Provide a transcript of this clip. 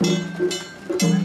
Música